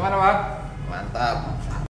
看到了吗？